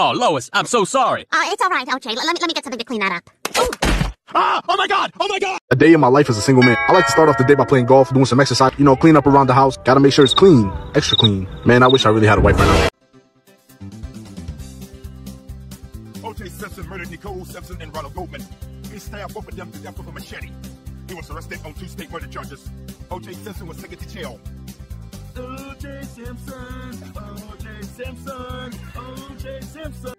Oh, Lois, I'm so sorry. Uh, it's all right, OJ. Let, let me let me get something to clean that up. Ah! Oh my god! Oh my god! A day in my life as a single man. I like to start off the day by playing golf, doing some exercise, you know, clean up around the house. Gotta make sure it's clean, extra clean. Man, I wish I really had a wife right now. O.J. Simpson murdered Nicole Simpson and Ronald Goldman. He stabbed both of them to death with a machete. He was arrested on two state murder charges. O.J. Simpson was taken to jail. O.J. Simpson, O.J. Simpson, O.J. Simpson.